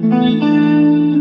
Música